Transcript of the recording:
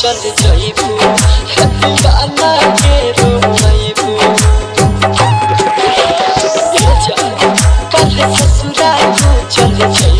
चल जइबू। गाना के रोइबू चल ससुराल चल जइबू।